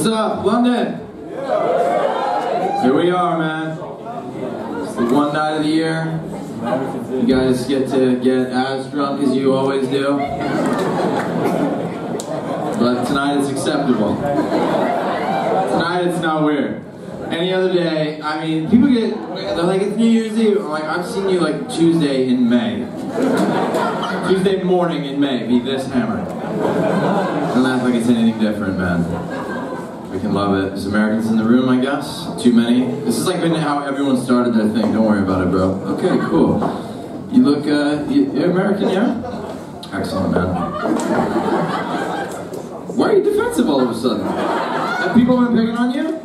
What's up, London? Here we are, man. The one night of the year. You guys get to get as drunk as you always do. But tonight is acceptable. Tonight it's not weird. Any other day, I mean, people get, they're like, it's New Year's Eve. I'm like, I've seen you like Tuesday in May. Tuesday morning in May, be this hammered. Don't act like it's anything different, man. We can love it. There's Americans in the room, I guess. Too many. This is like been how everyone started their thing. Don't worry about it, bro. Okay, cool. You look, uh, you, you're American, yeah? Excellent, man. Why are you defensive all of a sudden? Have people been picking on you?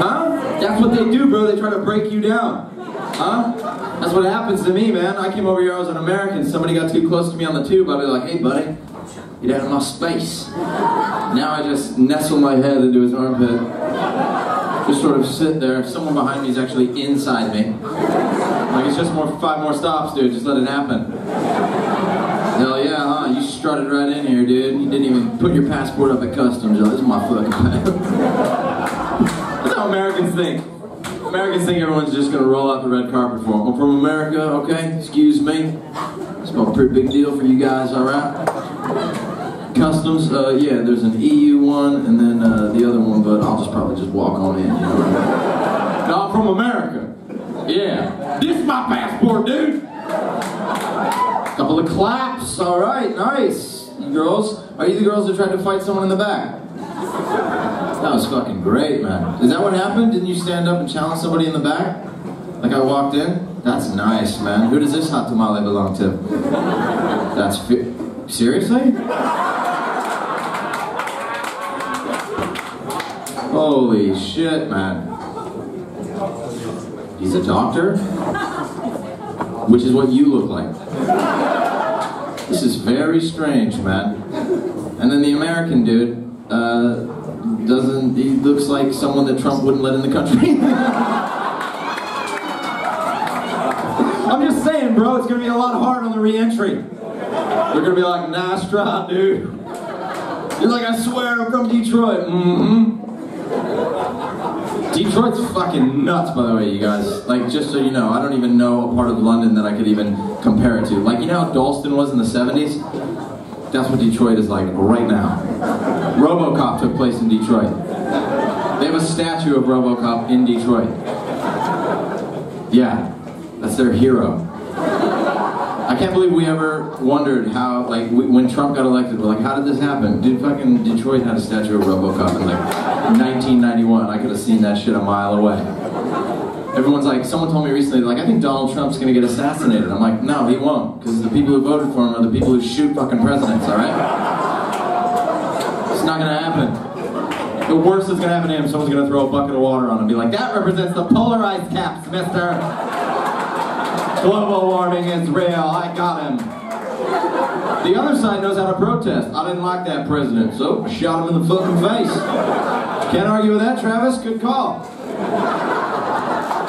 Huh? That's what they do, bro. They try to break you down. Huh? That's what happens to me, man. I came over here, I was an American. Somebody got too close to me on the tube. I'd be like, hey, buddy, get out of my space. Now I just nestle my head into his armpit. Just sort of sit there. Someone behind me is actually inside me. Like, it's just more five more stops, dude. Just let it happen. Hell yeah, huh? You strutted right in here, dude. You didn't even put your passport up at customs. This is my fucking pass. That's how Americans think. Americans think everyone's just gonna roll out the red carpet for them. I'm from America, okay? Excuse me. It's a pretty big deal for you guys, alright? Customs, uh, yeah, there's an EU one and then uh, the other one, but I'll just probably just walk on in, you know what I mean? I'm from America. Yeah. This is my passport, dude. Couple of claps, alright, nice. You girls, are you the girls that tried to fight someone in the back? That was fucking great, man. Is that what happened? Didn't you stand up and challenge somebody in the back? Like I walked in? That's nice, man. Who does this hot tamale belong to? That's seriously? Holy shit, man. He's a doctor? Which is what you look like. This is very strange, man. And then the American dude, uh, doesn't, he looks like someone that Trump wouldn't let in the country. I'm just saying, bro, it's gonna be a lot hard on the re-entry. They're gonna be like, Nastra, dude. You're like, I swear I'm from Detroit. Mm-hmm. Detroit's fucking nuts, by the way, you guys. Like, just so you know, I don't even know a part of London that I could even compare it to. Like, you know how Dalston was in the 70s? That's what Detroit is like right now. RoboCop took place in Detroit. They have a statue of RoboCop in Detroit. Yeah, that's their hero. I can't believe we ever wondered how, like, we, when Trump got elected, we're like, how did this happen? Dude, fucking Detroit had a statue of RoboCop in like 1991. I could have seen that shit a mile away. Everyone's like, someone told me recently, like, I think Donald Trump's gonna get assassinated. I'm like, no, he won't, because the people who voted for him are the people who shoot fucking presidents, alright? It's not gonna happen. The worst that's gonna happen to him, someone's gonna throw a bucket of water on him and be like, that represents the polar ice caps, mister. Global warming is real, I got him. The other side knows how to protest. I didn't like that president, so shot him in the fucking face. Can't argue with that, Travis. Good call.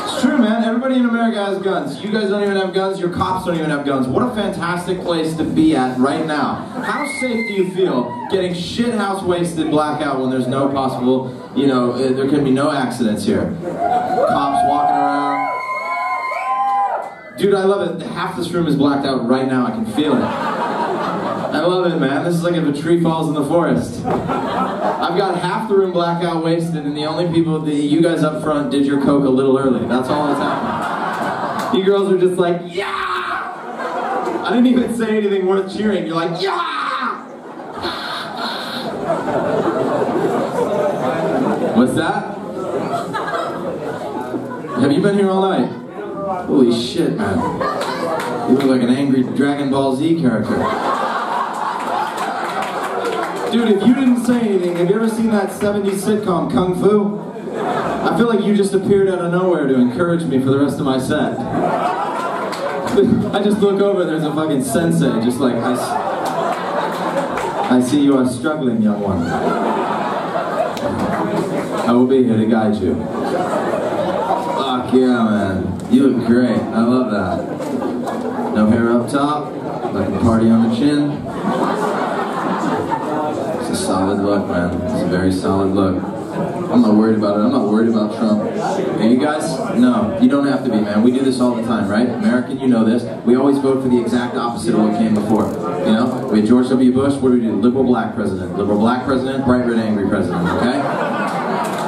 It's true, man. Everybody in America has guns. You guys don't even have guns. Your cops don't even have guns. What a fantastic place to be at right now. How safe do you feel getting shithouse wasted blackout when there's no possible, you know, uh, there can be no accidents here? Cops walking. Dude, I love it. Half this room is blacked out right now. I can feel it. I love it, man. This is like if a tree falls in the forest. I've got half the room blackout wasted, and the only people, the, you guys up front, did your coke a little early. That's all that's happening. You girls are just like, yeah! I didn't even say anything worth cheering. You're like, yeah! What's that? Have you been here all night? Holy shit, man. You look like an angry Dragon Ball Z character. Dude, if you didn't say anything, have you ever seen that 70s sitcom, Kung Fu? I feel like you just appeared out of nowhere to encourage me for the rest of my set. I just look over, there's a fucking sensei, just like, I, I see you are struggling, young one. I will be here to guide you. Yeah, man. You look great. I love that. No hair up top, like a party on the chin. It's a solid look, man. It's a very solid look. I'm not worried about it. I'm not worried about Trump. And you guys? No, you don't have to be, man. We do this all the time, right? American, you know this. We always vote for the exact opposite of what came before. You know, we had George W. Bush. What do we do? Liberal black president. Liberal black president. Bright red angry president. Okay.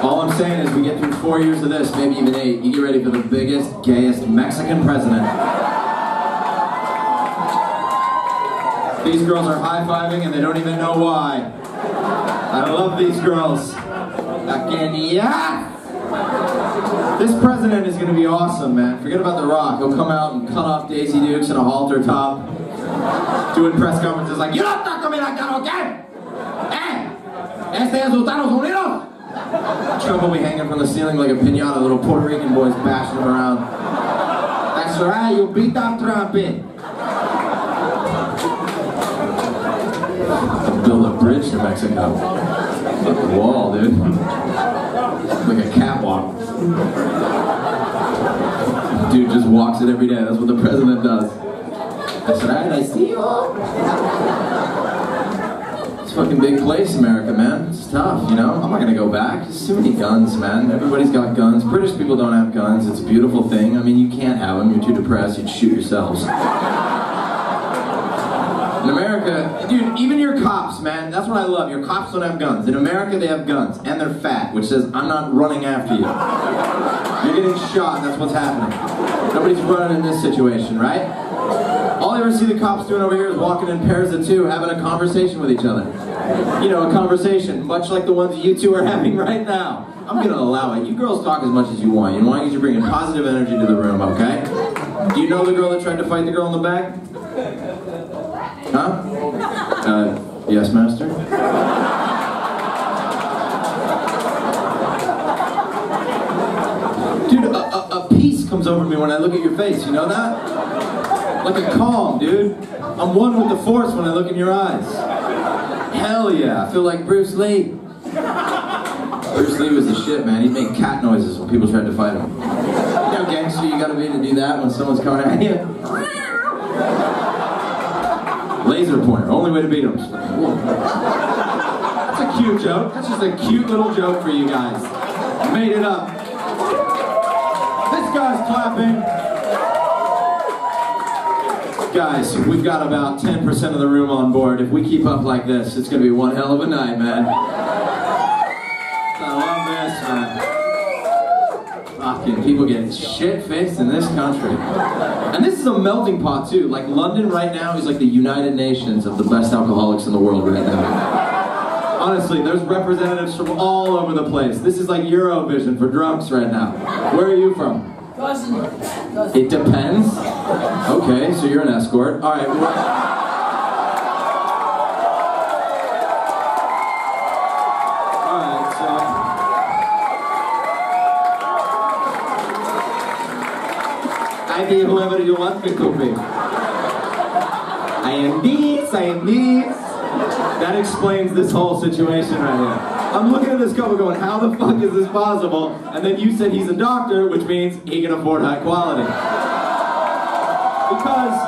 All I'm saying is we get through four years of this, maybe even eight. You get ready for the biggest, gayest Mexican president. These girls are high-fiving and they don't even know why. I love these girls. Again, yeah! This president is going to be awesome, man. Forget about The Rock. He'll come out and cut off Daisy Dukes in a halter top. Doing press conferences like, You don't talk to me like that, okay? Eh? Este es Estados Unidos? Trump will be hanging from the ceiling like a pinata, little Puerto Rican boys bashing him around. That's right, you beat up Trump in. Build a bridge to Mexico. Fucking wall, dude. Like a catwalk. Dude just walks it every day. That's what the president does. That's right, I see you. Fucking big place, America, man. It's tough, you know? I'm not gonna go back. There's too many guns, man. Everybody's got guns. British people don't have guns. It's a beautiful thing. I mean, you can't have them. You're too depressed. You'd shoot yourselves. In America, dude, even your cops, man, that's what I love. Your cops don't have guns. In America, they have guns, and they're fat, which says, I'm not running after you. You're getting shot, that's what's happening. Nobody's running in this situation, right? Ever see the cops doing over here is walking in pairs of two, having a conversation with each other. You know, a conversation, much like the ones you two are having right now. I'm gonna allow it. You girls talk as much as you want. You know why? Because you're bringing positive energy to the room, okay? Do you know the girl that tried to fight the girl in the back? Huh? Uh, yes, master? Dude, a, a, a peace comes over me when I look at your face, you know that? Like a calm, dude. I'm one with the force when I look in your eyes. Hell yeah, I feel like Bruce Lee. Bruce Lee was the shit, man. He'd make cat noises when people tried to fight him. You know gangster you gotta be able to do that when someone's coming at you? Laser pointer, only way to beat him. That's a cute joke. That's just a cute little joke for you guys. Made it up. This guy's clapping. Guys, we've got about 10% of the room on board. If we keep up like this, it's gonna be one hell of a night, man. I love this, man. Fucking people getting shit-faced in this country. And this is a melting pot too. Like London right now is like the United Nations of the best alcoholics in the world right now. Honestly, there's representatives from all over the place. This is like Eurovision for drunks right now. Where are you from? It depends. Okay, so you're an escort. All right. well- I be whoever you want me to be. I am this, I am this. That explains this whole situation right here. I'm looking at this couple going, how the fuck is this possible? And then you said he's a doctor, which means he can afford high quality. Because,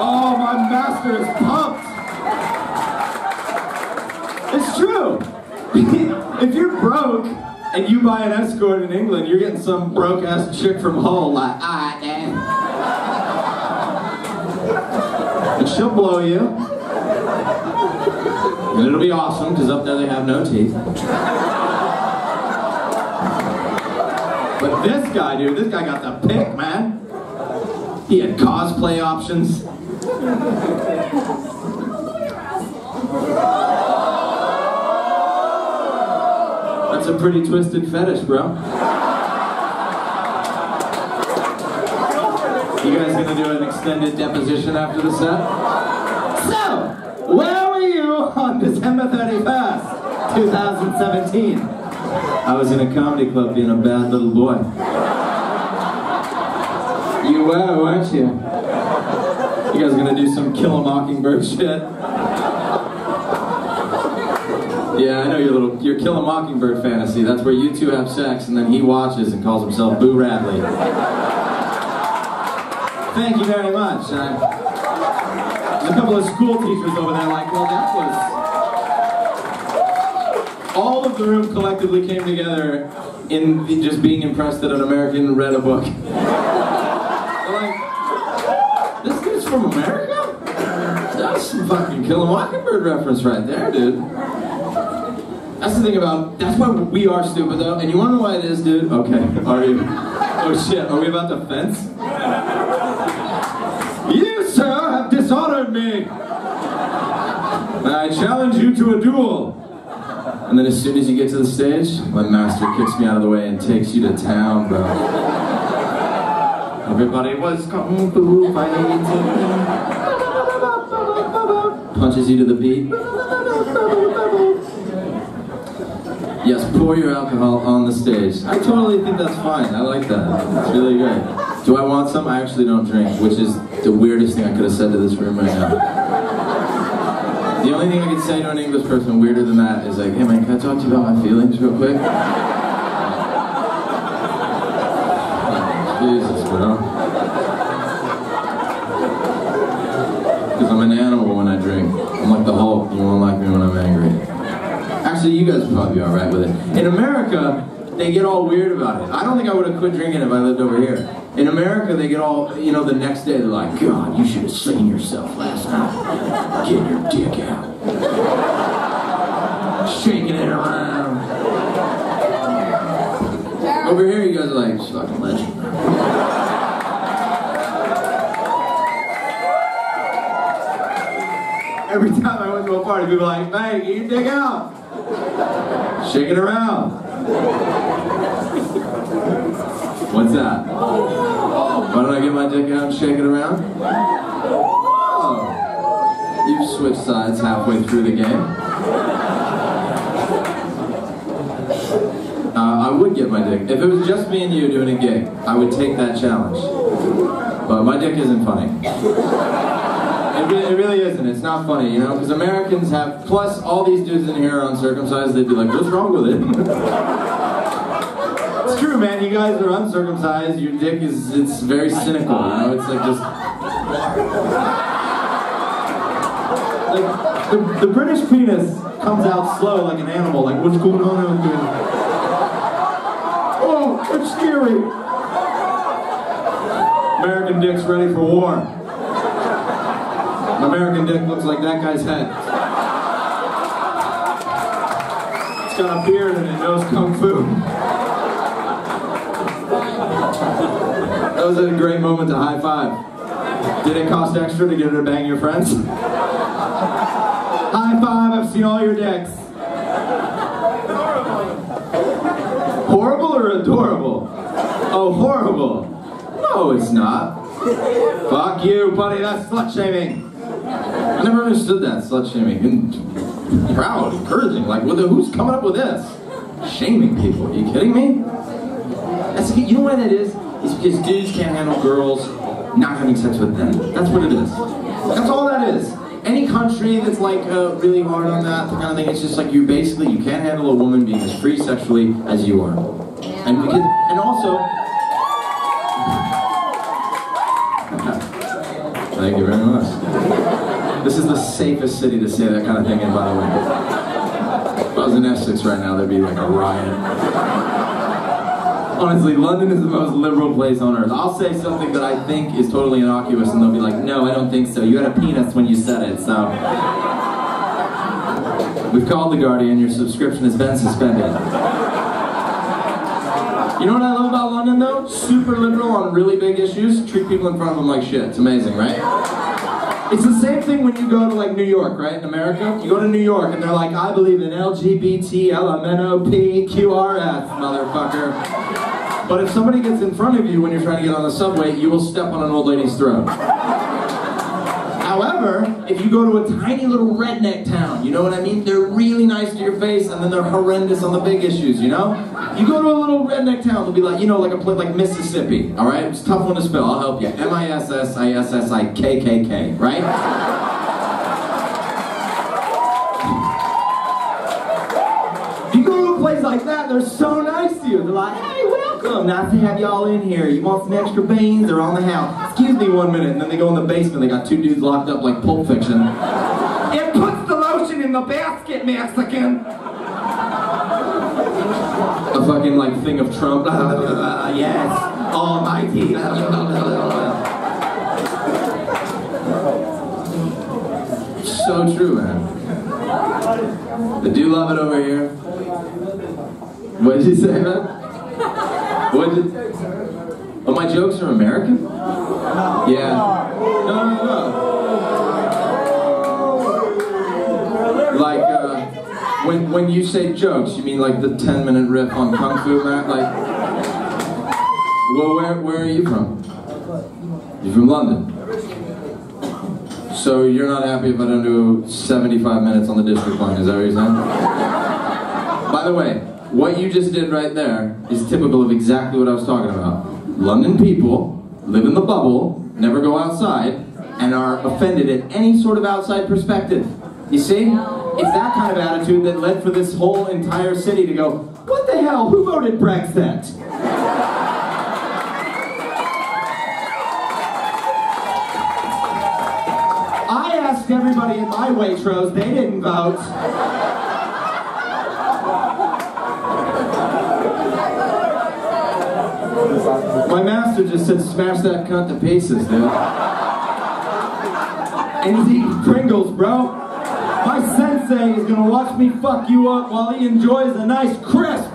oh, my master is pumped. It's true. if you're broke and you buy an escort in England, you're getting some broke ass chick from Hull like, ah, damn. And she'll blow you. And it'll be awesome because up there they have no teeth. But this guy, dude, this guy got the pick, man. He had cosplay options. That's a pretty twisted fetish, bro. You guys gonna do an extended deposition after the set? So, where were you on December 31st, 2017? I was in a comedy club being a bad little boy. You were, weren't you? You guys gonna do some Kill a Mockingbird shit? Yeah, I know your little your Kill a Mockingbird fantasy. That's where you two have sex and then he watches and calls himself Boo Radley. Thank you very much. A couple of school teachers over there like, well, that was all of the room collectively came together in the- just being impressed that an American read a book. Like, this dude's from America? That's some fucking Kill a Mockingbird reference right there, dude. That's the thing about, that's why we are stupid though, and you wanna know why it is, dude? Okay, are you? Oh shit, are we about to fence? You, sir, have dishonored me! I challenge you to a duel! And then as soon as you get to the stage, my master kicks me out of the way and takes you to town, bro. Everybody was kung fu fighting. Punches you to the beat. Yes, pour your alcohol on the stage. I totally think that's fine. I like that. It's really great. Do I want some? I actually don't drink, which is the weirdest thing I could have said to this room right now. The only thing I can say to an English person weirder than that is like, hey man, can I talk to you about my feelings real quick? Oh, Jesus, bro. Because I'm an animal when I drink. I'm like the Hulk. You won't like me when I'm angry. Actually, you guys would probably be alright with it. In America, they get all weird about it. I don't think I would have quit drinking if I lived over here. In America, they get all, you know, the next day they're like, God, you should have seen yourself last night. Get your dick out. Shaking it around. Over here, you guys are like, fucking legend. Every time I went to a party, people were like, hey, get your dick out. Shake it around. What's that? Why don't I get my dick out and shake it around? Oh. You've switched sides halfway through the game. Uh, I would get my dick. If it was just me and you doing a gig, I would take that challenge. But my dick isn't funny. It really, it really isn't. It's not funny, you know? Because Americans have, plus all these dudes in here are uncircumcised, they'd be like, what's wrong with it? it's true, man. You guys are uncircumcised. Your dick is, it's very cynical, you know? It's like just... Like, the, the British penis comes out slow like an animal, like, what's going on out there? Oh, it's scary. American dick's ready for war. An American dick looks like that guy's head. It's got a beard and it knows kung fu. That was a great moment to high five. Did it cost extra to get her to bang your friends? High five, I've seen all your dicks. Horrible Horrible or adorable? Oh, horrible. No, it's not. Fuck you, buddy, that's slut shaming. I never understood that, slut shaming. And proud, encouraging, like, who's coming up with this? Shaming people, are you kidding me? That's, you know what that is? Because dudes can't handle girls not having sex with them. That's what it is. That's all that is. Any country that's like uh, really hard on that kind of thing, it's just like you basically you can't handle a woman being as free sexually as you are, and because and also. Thank you very much. This is the safest city to say that kind of thing in, by the way. If I was in Essex right now, there'd be like a riot. Honestly, London is the most liberal place on earth. I'll say something that I think is totally innocuous, and they'll be like, no, I don't think so. You had a penis when you said it, so. We've called The Guardian, your subscription has been suspended. You know what I love about London, though? Super liberal on really big issues. Treat people in front of them like shit. It's amazing, right? It's the same thing when you go to like New York, right? In America, you go to New York and they're like, I believe in LGBT, LMNOP, QRF, motherfucker. But if somebody gets in front of you when you're trying to get on the subway, you will step on an old lady's throat. However, if you go to a tiny little redneck town, you know what I mean? They're really nice to your face and then they're horrendous on the big issues, you know? You go to a little redneck town, they'll be like, you know, like a place like Mississippi, all right? It's tough one to spell, I'll help you. M-I-S-S-I-S-S-I-K-K-K, right? They're so nice to you. They're like, hey, welcome. Nice to have y'all in here. You want some extra beans? They're on the house. Excuse me one minute. And then they go in the basement. They got two dudes locked up like Pulp Fiction. It puts the lotion in the basket, Mexican. a fucking like thing of Trump. yes, almighty. so true, man. Do you love it over here? What did you say, man? What did? Oh, my jokes are American? Yeah. No, no, no. Like, uh, when when you say jokes, you mean like the 10 minute riff on Kung Fu, man? Like, well, where, where are you from? You're from London. So you're not happy if I don't do 75 minutes on the district line, is that what you're saying? By the way, what you just did right there is typical of exactly what I was talking about. London people live in the bubble, never go outside, and are offended at any sort of outside perspective. You see? It's that kind of attitude that led for this whole entire city to go, what the hell, who voted Brexit? I asked everybody in my Waitrose, they didn't vote. My master just said smash that cunt to pieces, dude. And he's eating Pringles, bro. My sensei is gonna watch me fuck you up while he enjoys a nice crisp.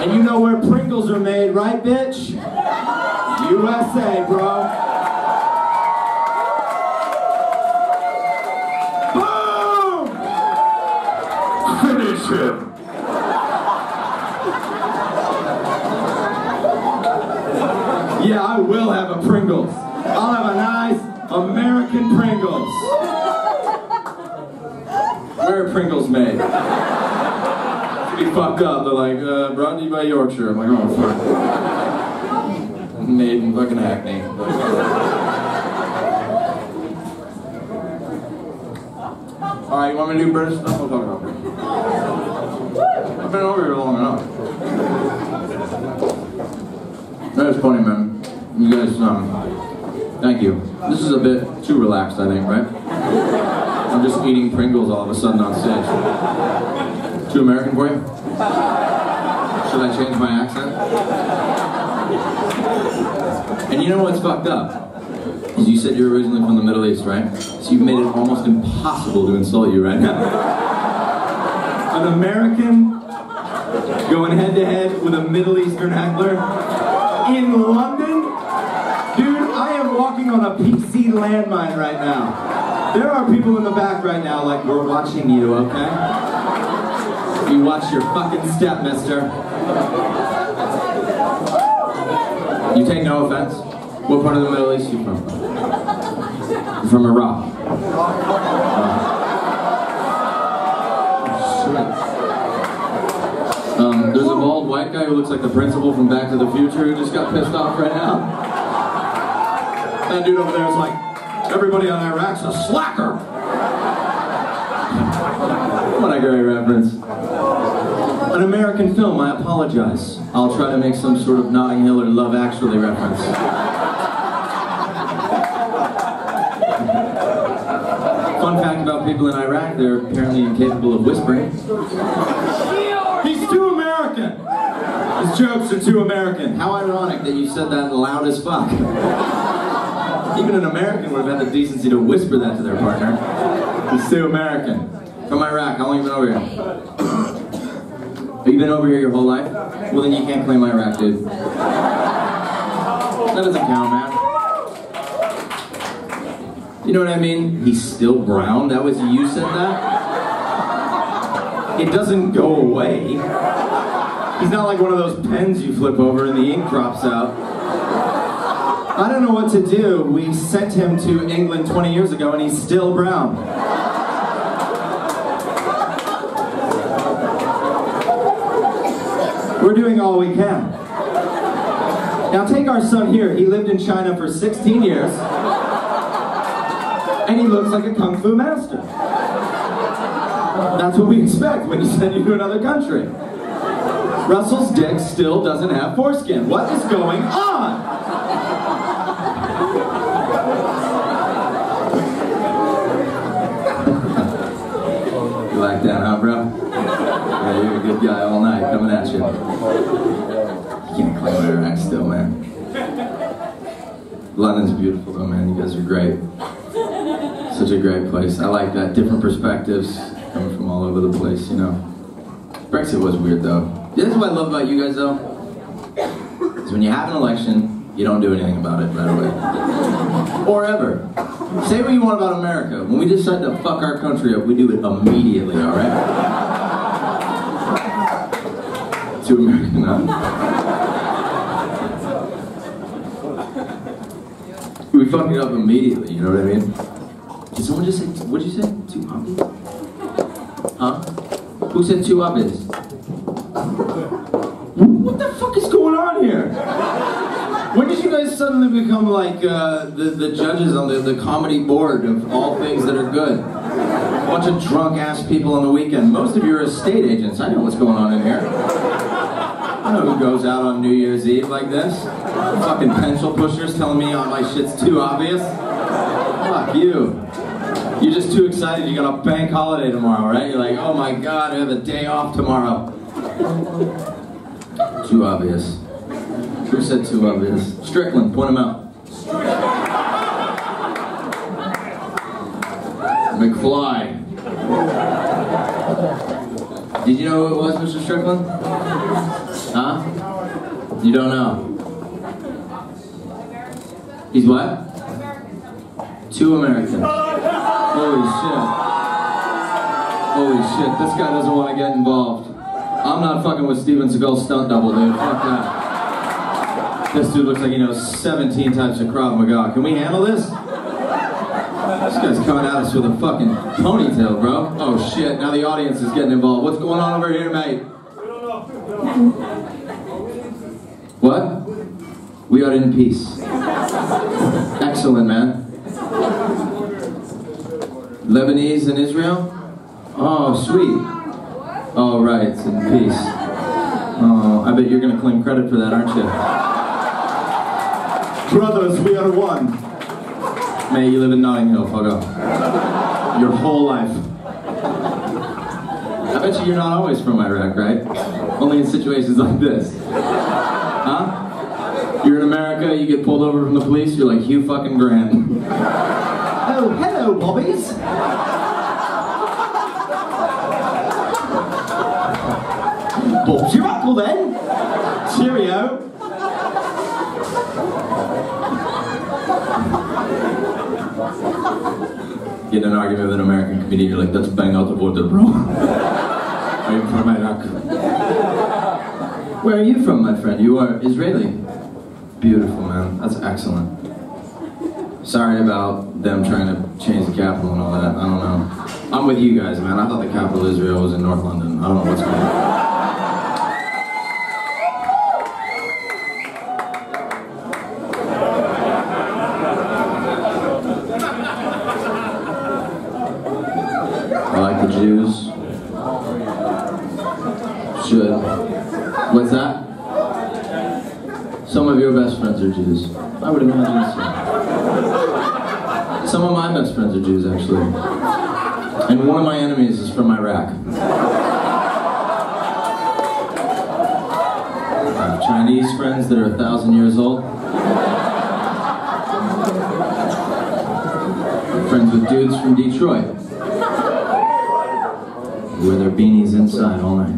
And you know where Pringles are made, right, bitch? USA, bro. Boom! Finish him. Yeah, I will have a Pringles. I'll have a nice American Pringles. Where are Pringles made? Be fucked up. They're like, uh, brought to you by Yorkshire. I'm like, oh fuck. Made in fucking Hackney. Alright, you want me to do British stuff? We'll talk about British. I've been over here long enough. That's funny, man. Um, thank you. This is a bit too relaxed, I think, right? I'm just eating Pringles all of a sudden on stage. Too American for you? Should I change my accent? And you know what's fucked up? Is you said you're originally from the Middle East, right? So you've made it almost impossible to insult you right now. An American going head to head with a Middle Eastern heckler in London? Walking on a PC landmine right now. There are people in the back right now like, we're watching you, okay? You watch your fucking step, mister. You take no offense? What part of the Middle East are you from? You're from Iraq. Oh. Um, there's a bald white guy who looks like the principal from Back to the Future who just got pissed off right now. That dude over there is like, everybody on Iraq's a slacker. What a great reference. An American film, I apologize. I'll try to make some sort of Notting Hill or Love Actually reference. Fun fact about people in Iraq, they're apparently incapable of whispering. He's too American! His jokes are too American. How ironic that you said that loud as fuck. Even an American would have had the decency to whisper that to their partner. He's too American. From Iraq, how long you been over here? Have you been over here your whole life? Well then you can't claim Iraq, dude. That doesn't count, man. You know what I mean? He's still brown? That was you said that? It doesn't go away. He's not like one of those pens you flip over and the ink drops out. I don't know what to do. We sent him to England 20 years ago and he's still brown. We're doing all we can. Now take our son here. He lived in China for 16 years. And he looks like a kung fu master. That's what we expect when you send you to another country. Russell's dick still doesn't have foreskin. What is going on? You're a good guy all night coming at you. You can't claim Iraq still, man. London's beautiful though, man. You guys are great. Such a great place. I like that. Different perspectives coming from all over the place, you know. Brexit was weird though. This is what I love about you guys though. Is when you have an election, you don't do anything about it right away. Or ever. Say what you want about America. When we decide to fuck our country up, we do it immediately, alright? Huh? We fuck it up immediately, you know what I mean? Did someone just say, what'd you say? Too obvious? Huh? Who said too obvious? What the fuck is going on here? When did you guys suddenly become like uh, the, the judges on the, the comedy board of all things that are good? Bunch of drunk ass people on the weekend. Most of you are estate agents. I know what's going on in here. I know who goes out on New Year's Eve like this. Fucking pencil pushers telling me all my shit's too obvious. Fuck you. You're just too excited you got a bank holiday tomorrow, right? You're like, oh my god, I have a day off tomorrow. Too obvious. Who said too obvious? Strickland, point him out. McFly. Did you know who it was, Mr. Strickland? Huh? You don't know. He's what? Two Americans. Holy shit. Holy shit, this guy doesn't want to get involved. I'm not fucking with Steven Seagal's stunt double, dude. Fuck that. This dude looks like he knows 17 types of Krav Maga. Can we handle this? This guy's coming at us with a fucking ponytail, bro. Oh shit, now the audience is getting involved. What's going on over here, mate? What? We are in peace. Excellent, man. Lebanese and Israel? Oh, sweet. Oh, right, it's in peace. Oh, I bet you're gonna claim credit for that, aren't you? Brothers, we are one. May you live in Notting Hill. Your whole life. I bet you you're not always from Iraq, right? Only in situations like this. Huh? You're in America, you get pulled over from the police, you're like Hugh fucking Grant. oh, hello, bobbies. Bob's your uncle then. Cheerio. Get in an argument with an American comedian, you're like, that's bang out of order, bro. I'm from Iraq. Where are you from, my friend? You are Israeli. Beautiful, man. That's excellent. Sorry about them trying to change the capital and all that. I don't know. I'm with you guys, man. I thought the capital of Israel was in North London. I don't know what's going on. Jews should. What's that? Some of your best are Jews. I would imagine so. Some of my best friends are Jews, actually. And one of my enemies is from Iraq. I have Chinese friends that are a thousand years old. Friends with dudes from Detroit wear their beanies inside all night.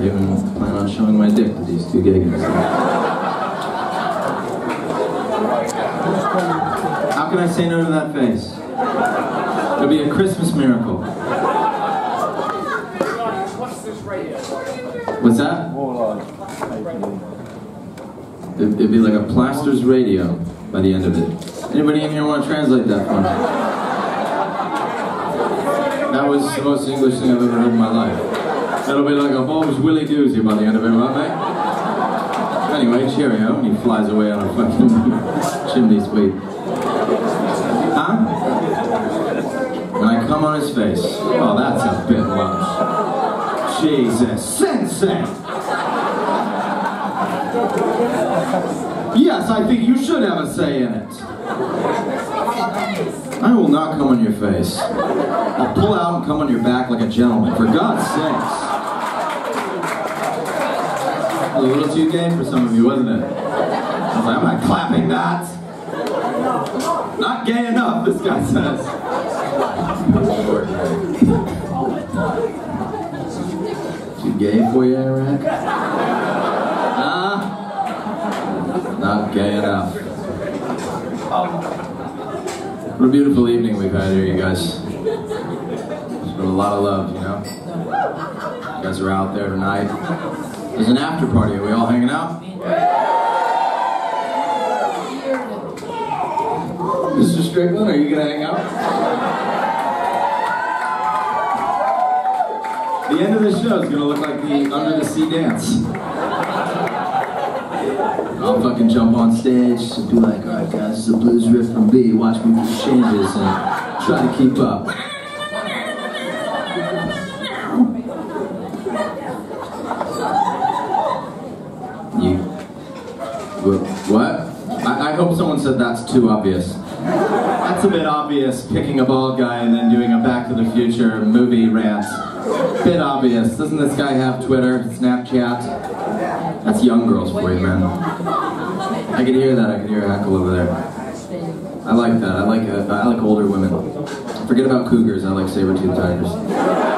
Even plan on showing my dick to these two guys. How can I say no to that face? It'll be a Christmas miracle. What's that? It'd be like a plaster's radio by the end of it. Anybody in here want to translate that for me? That was the most English thing I've ever heard in my life. That'll be like a Bob's Willy Doozy by the end of it, won't they? Anyway, cheerio, and he flies away on a fucking chimney sweep. Huh? When I come on his face, oh, that's a bit much. Jesus, sensei! Yes, I think you should have a say in it. I will not come on your face. I'll pull out and come on your back like a gentleman, for God's sakes. A little too gay for some of you, wasn't it? I was like, I'm not clapping that. Not gay enough, this guy says. Too gay for you, Iraq? Huh? Not gay enough. What a beautiful evening we've had here, you guys. Been a lot of love, you know? You guys are out there tonight. There's an after party. Are we all hanging out? Mr. Strickland, are you gonna hang out? The end of the show is gonna look like the Under the Sea dance. I'll fucking jump on stage and be like, alright guys, this is a blues riff from B, watch me do the changes and try to keep up. What? I, I hope someone said that's too obvious. That's a bit obvious, picking a bald guy and then doing a Back to the Future movie rant. Bit obvious. Doesn't this guy have Twitter, Snapchat? That's young girls for you, man. I can hear that. I can hear a heckle over there. I like that. I like uh, I like older women. Forget about cougars. I like saber-toothed tigers.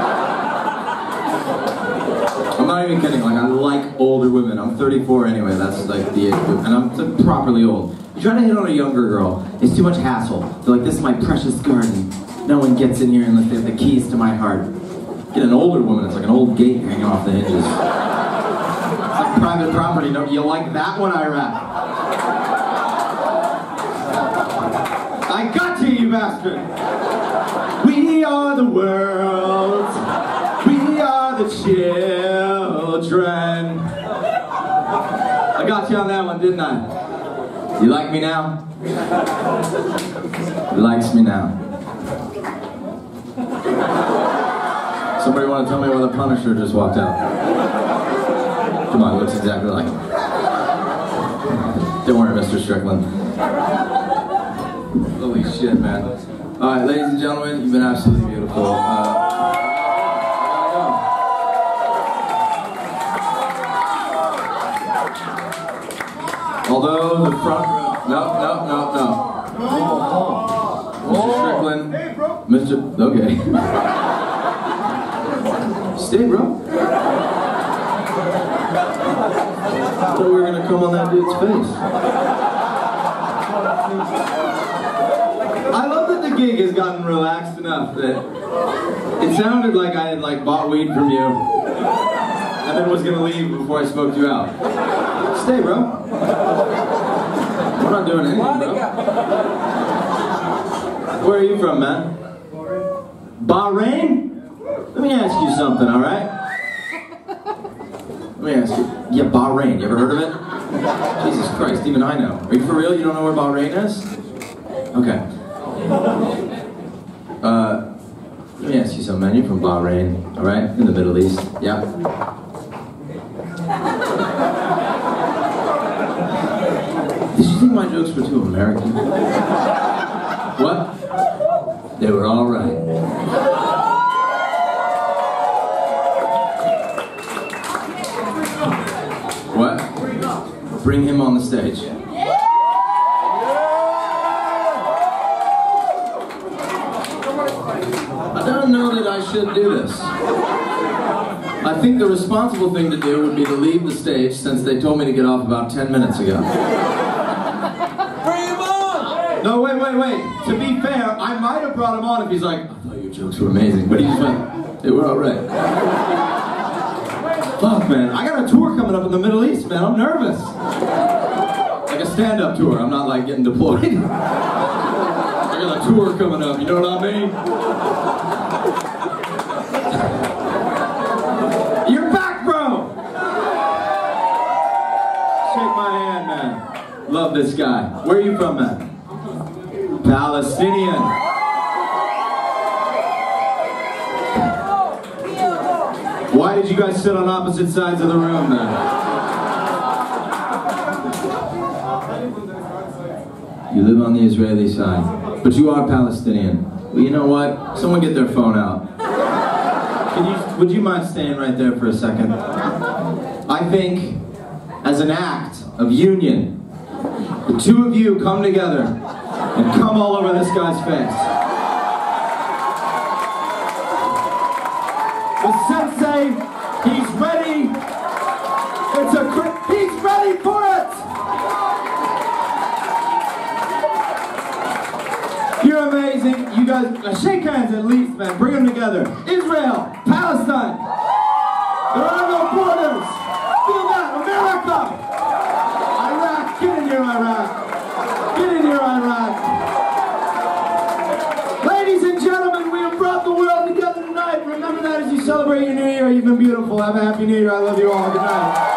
Even kidding. Like I like older women. I'm 34 anyway. That's like the age, group, and I'm properly old. You try to hit on a younger girl, it's too much hassle. They're like, "This is my precious garden. No one gets in here unless they have the keys to my heart." Get an older woman. It's like an old gate hanging off the hinges. It's like private property. Don't you like that one, Iraq? I got you, you bastard! We are the world. We are the children. I got you on that one, didn't I? You like me now? He likes me now. Somebody want to tell me why the Punisher just walked out? Come on, looks exactly like him. Don't worry, Mr. Strickland. Holy shit, man. Alright, ladies and gentlemen, you've been absolutely beautiful. Uh, although the front row. No, no, no, no. Mr. Strickland. Mr. Okay. Stay, bro. I thought we were gonna come on that dude's face. I love that the gig has gotten relaxed enough that it sounded like I had like bought weed from you and then was gonna leave before I smoked you out. Stay, bro. We're not doing anything, bro. Where are you from, man? Bahrain? Let me ask you something, all right? Let me ask you. Yeah, Bahrain. You ever heard of it? Jesus Christ, even I know. Are you for real? You don't know where Bahrain is? Okay. Uh, let me ask you something, man. You're from Bahrain, all right? In the Middle East. Yeah. Did you too American? What? They were all right. What? Bring him on the stage. I don't know that I should do this. I think the responsible thing to do would be to leave the stage since they told me to get off about 10 minutes ago. No, wait, wait, wait. To be fair, I might have brought him on if he's like, I thought your jokes were amazing. But he just went, they were alright. Fuck, man. I got a tour coming up in the Middle East, man. I'm nervous. Like a stand-up tour. I'm not like getting deployed. I got a tour coming up, you know what I mean? You're back, bro! Shake my hand, man. Love this guy. Where are you from, man? Palestinian. Why did you guys sit on opposite sides of the room then? You live on the Israeli side. but you are Palestinian. Well, you know what? Someone get their phone out. You, would you mind staying right there for a second? I think, as an act of union, the two of you come together and come all over this guy's face. The sensei, he's ready. It's a he's ready for it. You're amazing. You guys shake hands at least, man. Bring them together. Israel, Palestine. Been beautiful. Have a happy new year. I love you all. Good night.